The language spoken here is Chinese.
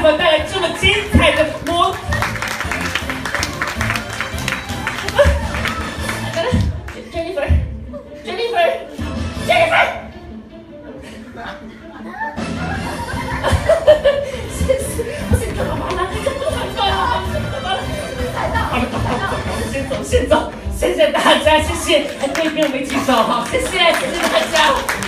给我带来这么精彩的服务啊来了了我们先走先走谢谢大家谢谢还可以跟我们一起走好谢谢谢谢大家